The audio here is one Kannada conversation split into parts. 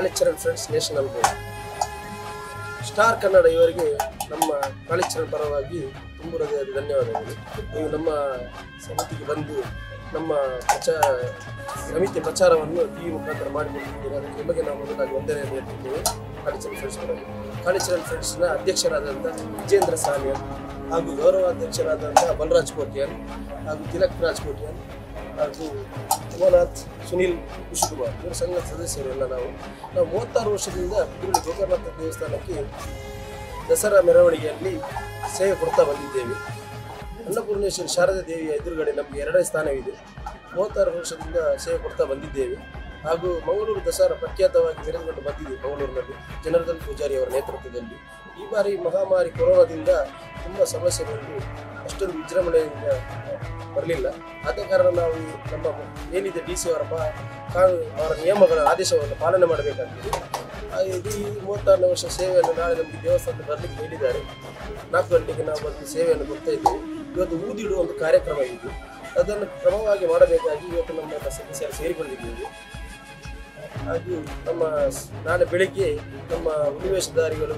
ನ್ಯಾಷನಲ್ ಬೋರ್ಡ್ ಸ್ಟಾರ್ ಕನ್ನಡ ಇವರಿಗೆ ನಮ್ಮ ಕಾಳಿಚರಣ್ ಪರವಾಗಿ ತುಂಬ ಹೃದಯದ ಧನ್ಯವಾದಗಳು. ನೀವು ನಮ್ಮ ಸಮಿತಿಗೆ ಬಂದು ನಮ್ಮ ಪ್ರಚಾರ ಸಮಿತಿ ಪ್ರಚಾರವನ್ನು ಟಿ ವಿ ಮುಖಾಂತರ ಮಾಡಿಕೊಟ್ಟಿದ್ದೀರಿ ಅದಕ್ಕೆ ನಿಮಗೆ ನಾವು ಮೊದಲಾಗಿ ಒಂದನೇ ಹೇಳ್ತಿದ್ದೇವೆ ಕಾಳಿಚರಣ್ ಫ್ರೆಂಡ್ಸ್ ಪರವಾಗಿ ಕಾಳಿಚರಣ ಫ್ರೆಂಡ್ಸ್ನ ಅಧ್ಯಕ್ಷರಾದಂಥ ವಿಜೇಂದ್ರ ಸಾಲಿಯನ್ ಹಾಗೂ ಗೌರವಾಧ್ಯಕ್ಷರಾದಂಥ ಬಲರಾಜ್ ಕೋಟ್ಯಾನ್ ಹಾಗೂ ತಿಲಕ್ ರಾಜ್ ಕೋಟ್ಯಾನ್ ಹಾಗೂ ಉಮಾನಾಥ್ ಸುನಿಲ್ ಕುಶ್ಕುಮಾರ್ ಇವರು ಸಂಘದ ಸದಸ್ಯರೆಲ್ಲ ನಾವು. ನಾವು ಮೂವತ್ತಾರು ವರ್ಷದಿಂದ ಇಲ್ಲಿ ಗೋಕರ್ಣನಾಥ ದೇವಸ್ಥಾನಕ್ಕೆ ದಸರಾ ಮೆರವಣಿಗೆಯಲ್ಲಿ ಸೇವೆ ಕೊಡ್ತಾ ಬಂದಿದ್ದೇವೆ. ಅನ್ನಪೂರ್ಣೇಶ್ವರಿ ಶಾರದಾ ದೇವಿಯ ಎದುರುಗಡೆ ನಮಗೆ ಎರಡನೇ ಸ್ಥಾನವಿದೆ. ಮೂವತ್ತಾರು ವರ್ಷದಿಂದ ಸೇವೆ ಕೊಡ್ತಾ ಬಂದಿದ್ದೇವೆ. ಹಾಗೂ ಮಂಗಳೂರು ದಸರಾ ಪ್ರಖ್ಯಾತವಾಗಿ ಮೆರೆದುಕೊಂಡು ಬಂದಿದೆ ಮಂಗಳೂರಿನಲ್ಲಿ ಜನಾರ್ದನ್ ಪೂಜಾರಿ ಅವರ ನೇತೃತ್ವದಲ್ಲಿ. ಈ ಬಾರಿ ಮಹಾಮಾರಿ ಕೊರೋನಾದಿಂದ ತುಂಬ ಸಮಸ್ಯೆಗಳು ಅಷ್ಟೊಂದು ವಿಜೃಂಭಣೆಯಿಂದ ಬರಲಿಲ್ಲ. ಆದ ಕಾರಣ ನಾವು ನಮ್ಮ ಏನಿದೆ ಡಿ ಸಿ ಅವರಪ್ಪ ಅವರ ನಿಯಮಗಳ ಆದೇಶವನ್ನು ಪಾಲನೆ ಮಾಡಬೇಕಾಗ್ತದೆ. ಇಡೀ ಮೂವತ್ತಾರು ವರ್ಷ ಸೇವೆಯನ್ನು ನಾಳೆ ನಮಗೆ ದೇವಸ್ಥಾನಕ್ಕೆ ಬರಲಿಕ್ಕೆ ಹೇಳಿದ್ದಾರೆ. ನಾಲ್ಕು ಗಂಟೆಗೆ ನಾವು ಬಂದು ಸೇವೆಯನ್ನು ಕೊಡ್ತಾ ಇದ್ದೇವೆ. ಇವತ್ತು ಊದಿಡುವ ಒಂದು ಕಾರ್ಯಕ್ರಮ ಇದ್ದು ಅದನ್ನು ಕ್ರಮವಾಗಿ ಮಾಡಬೇಕಾಗಿ ಇವತ್ತು ನಮ್ಮ ಸದಸ್ಯರು ಸೇರಿಕೊಂಡಿದ್ದೇವೆ. ಹಾಗೂ ನಮ್ಮ ನಾಳೆ ಬೆಳಿಗ್ಗೆ ನಮ್ಮ ಉನ್ನಿವೇಶಧಾರಿಗಳು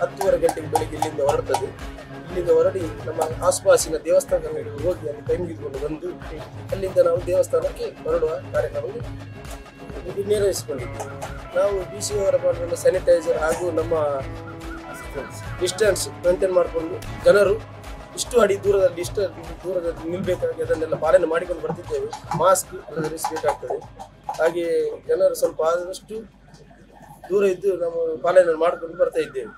ಹತ್ತುವರೆ ಗಂಟೆಗೆ ಬೆಳಿಗ್ಗೆ ಇಲ್ಲಿಂದ ಹೊರಡ್ತದೆ. ಇಲ್ಲಿಂದ ಹೊರಡಿ ನಮ್ಮ ಆಸುಪಾಸಿನ ದೇವಸ್ಥಾನಗಳಿಗೆ ಹೋಗಿ ಅಲ್ಲಿ ಟೈಮ್ ಮುಗಿದುಕೊಂಡು ಬಂದು ಅಲ್ಲಿಂದ ನಾವು ದೇವಸ್ಥಾನಕ್ಕೆ ಹೊರಡುವ ಕಾರ್ಯಕ್ರಮವನ್ನು ನಿರ್ವಹಿಸಿಕೊಂಡಿದ್ದೇವೆ. ನಾವು ಬಿ ಸಿ ಅವರ ಮಾಡಿಕೊಂಡು ಸ್ಯಾನಿಟೈಸರ್ ಹಾಗೂ ನಮ್ಮ ಡಿಸ್ಟೆನ್ಸ್ ಮೇಂಟೈನ್ ಮಾಡಿಕೊಂಡು ಜನರು ಇಷ್ಟು ಅಡಿ ದೂರದಲ್ಲಿ, ಇಷ್ಟು ದೂರದಲ್ಲಿ ನಿಲ್ಬೇಕಾಗಿ ಅದನ್ನೆಲ್ಲ ಪಾಲನೆ ಮಾಡಿಕೊಂಡು ಬರ್ತಿದ್ದೇವೆ. ಮಾಸ್ಕ್ ಧರಿಸಬೇಕಾಗ್ತದೆ ಹಾಗೆ ಜನರು ಸ್ವಲ್ಪ ಆದಷ್ಟು ದೂರ ಇದ್ದು ನಾವು ಪಾಲನೆ ಮಾಡಿಕೊಂಡು ಬರ್ತಾ ಇದ್ದೇವೆ.